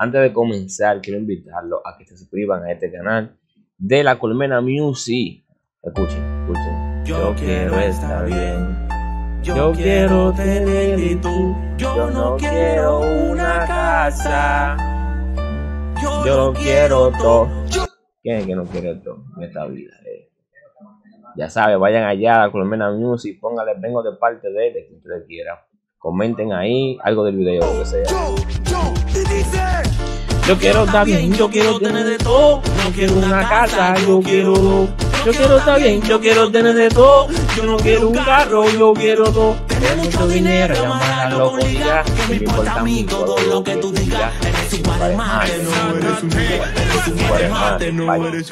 Antes de comenzar, quiero invitarlos a que se suscriban a este canal de la Colmena Music. Escuchen, escuchen. Yo quiero estar bien. Yo quiero tener y tú. Yo no quiero una casa. Yo no quiero todo. ¿Quién es que no quiere todo en esta vida? eh? Ya saben, vayan allá a la Colmena Music, póngale, vengo de parte de él, de quien ustedes quieran. Comenten ahí algo del video, lo que sea. Yo quiero estar bien, yo quiero tener de todo. No quiero una casa, yo quiero dos. Yo quiero estar bien, yo quiero tener de todo. Yo no quiero un carro, yo quiero todo. Tener mucho dinero, llamar a ya. Que me importa a mí todo lo que tú digas. Eres un guaremate, no eres un Eres un guaremate, no eres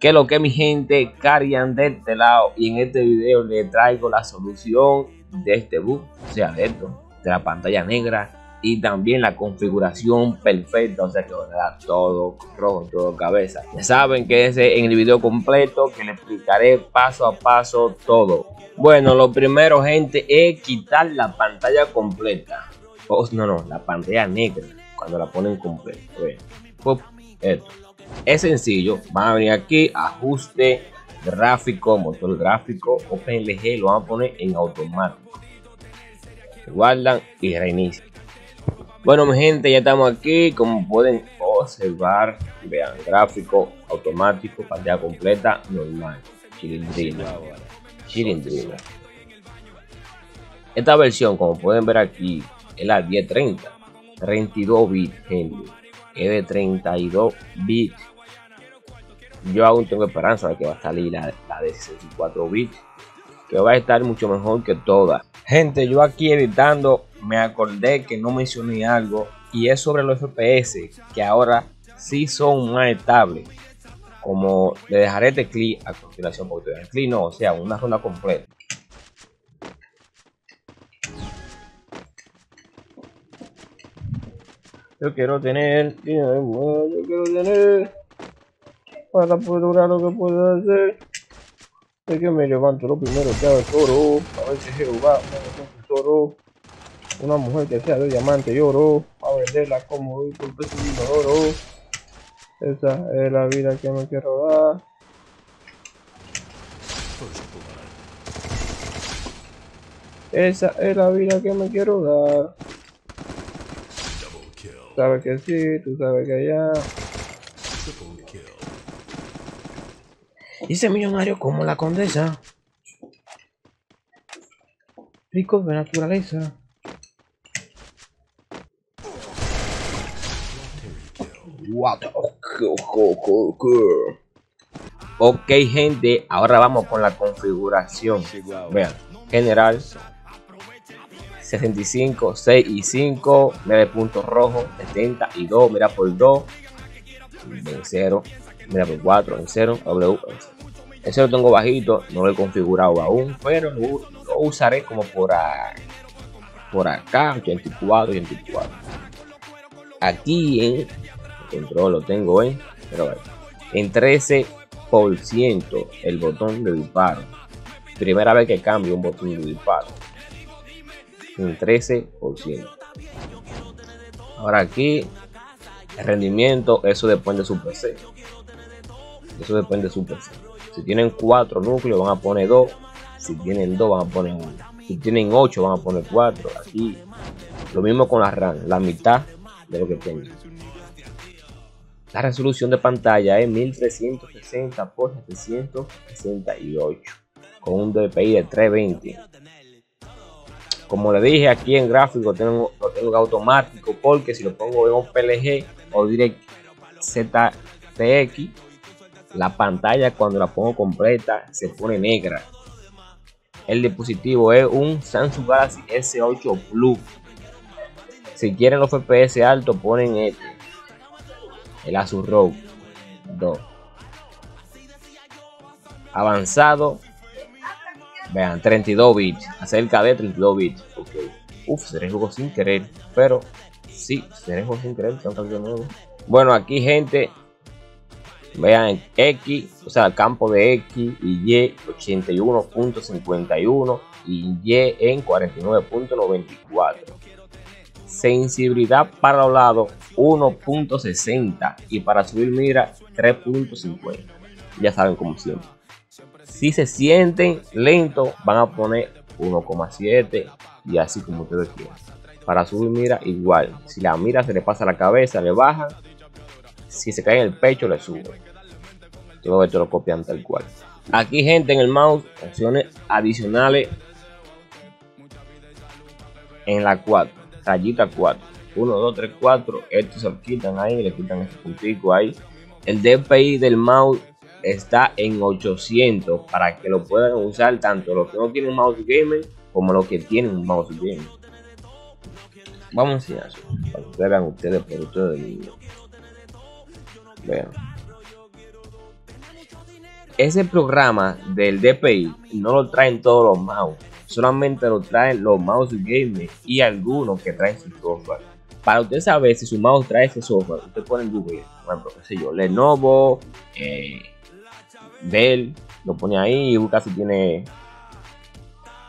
que lo que mi gente, Carian de este lado y en este video le traigo la solución de este bug, o sea esto, de la pantalla negra y también la configuración perfecta, o sea que va a dar todo rojo, todo cabeza. Ya saben que es en el video completo que le explicaré paso a paso todo. Bueno, lo primero gente es quitar la pantalla completa. Oh, no, no, la pantalla negra cuando la ponen completa. Bueno, esto. Es sencillo, van a venir aquí, ajuste gráfico, motor gráfico, OpenLG, lo van a poner en automático. Guardan y reinicia. Bueno, mi gente, ya estamos aquí, como pueden observar, vean, gráfico automático, pantalla completa, normal, cilindrina, cilindrina. Esta versión, como pueden ver aquí, es la 1030, 32 bits, gente es de 32 bits. Yo aún tengo esperanza de que va a salir la, la de 64 bits, que va a estar mucho mejor que todas. Gente, yo aquí editando me acordé que no mencioné algo y es sobre los FPS que ahora sí son más estables. Como le dejaré este clic a continuación, porque el clic no, o sea, una ronda completa. Yo quiero tener yo quiero tener para poder lograr lo que puedo hacer. Es que me levanto lo primero que hago es oro, a si Jehová me tesoro. Una mujer que sea de diamante y oro, a venderla como hoy por peso de oro. Esa es la vida que me quiero dar. Esa es la vida que me quiero dar. Sabes que sí, tú sabes que ya. Dice millonario como la condesa. Rico de naturaleza. What? Ok, gente, ahora vamos con la configuración. Vean, general 65, 6 y 5, 9 puntos rojos, 72, mira por 2, en 0, mira por 4, en 0, W. Ese lo tengo bajito, no lo he configurado aún, pero lo, usaré como por, a, por acá, 84, 84. Aquí en control lo tengo en, pero en 13% el botón de disparo. Primera vez que cambio un botón de disparo un 13%. Ahora aquí, el rendimiento, eso depende de su PC. Eso depende de su PC. Tienen 4 núcleos, van a poner 2. Si tienen 2, van a poner 1. Si tienen 8, van a poner 4. Aquí, lo mismo con la RAM, la mitad de lo que tengan. La resolución de pantalla es 1360 x 768 con un DPI de 320 como le dije aquí en gráfico tengo, lo tengo automático porque si lo pongo en un PLG o Direct ZTX la pantalla cuando la pongo completa se pone negra el dispositivo es un Samsung Galaxy S8 Plus si quieren los FPS altos ponen este el Asus ROG 2 avanzado Vean, 32 bits, acerca de 32 bits. Ok. Uf, se jugó sin querer, pero sí, se jugó sin querer. Nuevo. Bueno, aquí, gente, vean X, o sea, el campo de X y Y 81.51 y Y en 49.94. sensibilidad para los lados 1.60 y para subir mira 3.50 ya saben como siempre. Si se sienten lentos van a poner 1.7 y así como ustedes quieran. Para subir mira igual. Si la mira se le pasa a la cabeza le bajan si se cae en el pecho le sube todo esto lo copian tal cual. Aquí gente en el mouse opciones adicionales en la 4 rayita 4 1 2 3 4 estos se quitan ahí le quitan este puntico ahí. El DPI del mouse está en 800 para que lo puedan usar tanto los que no tienen mouse gamer como los que tienen un mouse gamer. Vamos a enseñar para que vean ustedes por ustedes vean ese programa del DPI no lo traen todos los mouse solamente lo traen los mouse gamers y algunos que traen su software. Para usted saber si su mouse trae ese software, usted pone en Google, por qué sé yo, Lenovo, eh, Dell, lo pone ahí y busca si tiene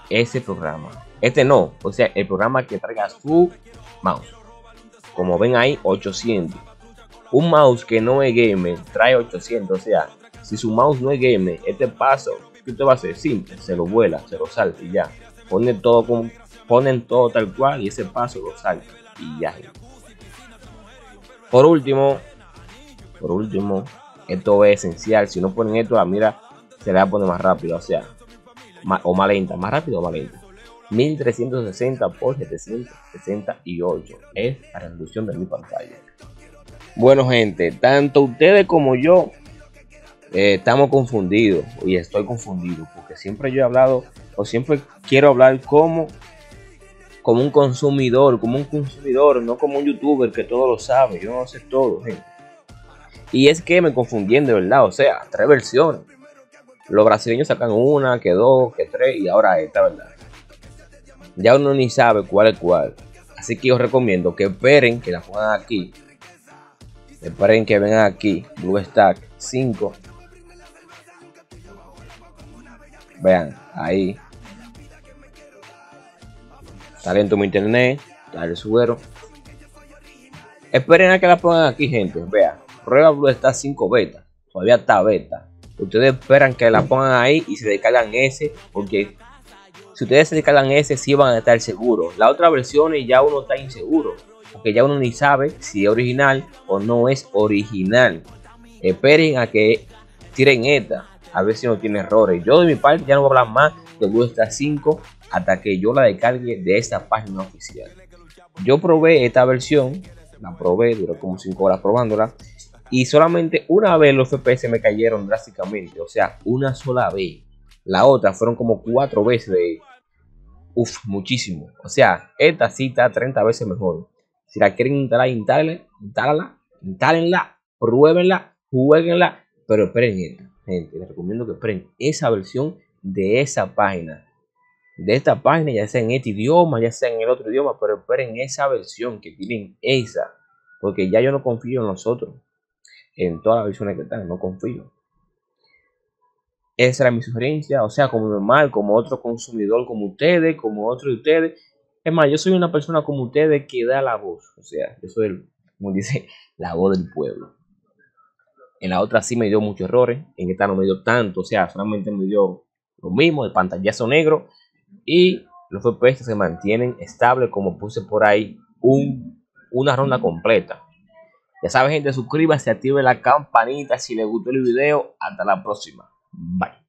ese programa. Este no, o sea, el programa que traiga su mouse. Como ven ahí, 800. Un mouse que no es gamer trae 800, o sea, si su mouse no es gamer, este paso ¿Qué usted va a hacer? Simple, se lo vuela, se lo salta y ya. Ponen todo, como, ponen todo tal cual y ese paso lo salta y ya. Por último, por último, esto es esencial. Si no ponen esto, la mira se le va a poner más rápido, o sea, o más lenta, más rápido o más lenta. 1360 por 768 es la resolución de mi pantalla. Bueno gente, tanto ustedes como yo eh, estamos confundidos y estoy confundido porque siempre yo he hablado o siempre quiero hablar como como un consumidor, como un consumidor, no como un youtuber que todo lo sabe, yo no sé todo, gente. Y es que me confundí de verdad, o sea, tres versiones. Los brasileños sacan una, que dos, que tres y ahora esta, ¿verdad? Ya uno ni sabe cuál es cuál. Así que os recomiendo que esperen que la pongan aquí. Esperen que vengan aquí, Stack 5 Vean, ahí. En mi internet. Dale suero. Esperen a que la pongan aquí, gente. Vean. Prueba Blue está 5 beta. Todavía está beta. Ustedes esperan que la pongan ahí y se descargan ese. Porque si ustedes se descargan ese, sí van a estar seguros. La otra versión ya uno está inseguro. Porque ya uno ni sabe si es original o no es original. Esperen a que tiren esta a ver si no tiene errores. Yo de mi parte ya no voy a hablar más de Google 5 hasta que yo la descargue de esta página oficial. Yo probé esta versión, la probé, duró como 5 horas probándola y solamente una vez los FPS me cayeron drásticamente, o sea, una sola vez. La otra fueron como 4 veces de... Uf, muchísimo. O sea, esta está 30 veces mejor. Si la quieren instalar, instálenla, instálenla, instálenla, pruébenla, jueguenla, pero esperen esta gente, les recomiendo que esperen esa versión de esa página. De esta página, ya sea en este idioma, ya sea en el otro idioma, pero esperen esa versión que tienen esa. Porque ya yo no confío en nosotros. En todas las versiones que están, no confío. Esa era mi sugerencia. O sea, como normal, como otro consumidor como ustedes, como otro de ustedes. Es más, yo soy una persona como ustedes que da la voz. O sea, yo soy, el, como dice, la voz del pueblo. En la otra sí me dio muchos errores. En esta no me dio tanto. O sea, solamente me dio lo mismo, el pantallazo negro. Y los FPS se mantienen estables como puse por ahí un, una ronda completa. Ya saben gente, suscríbase, active la campanita si les gustó el video. Hasta la próxima. Bye.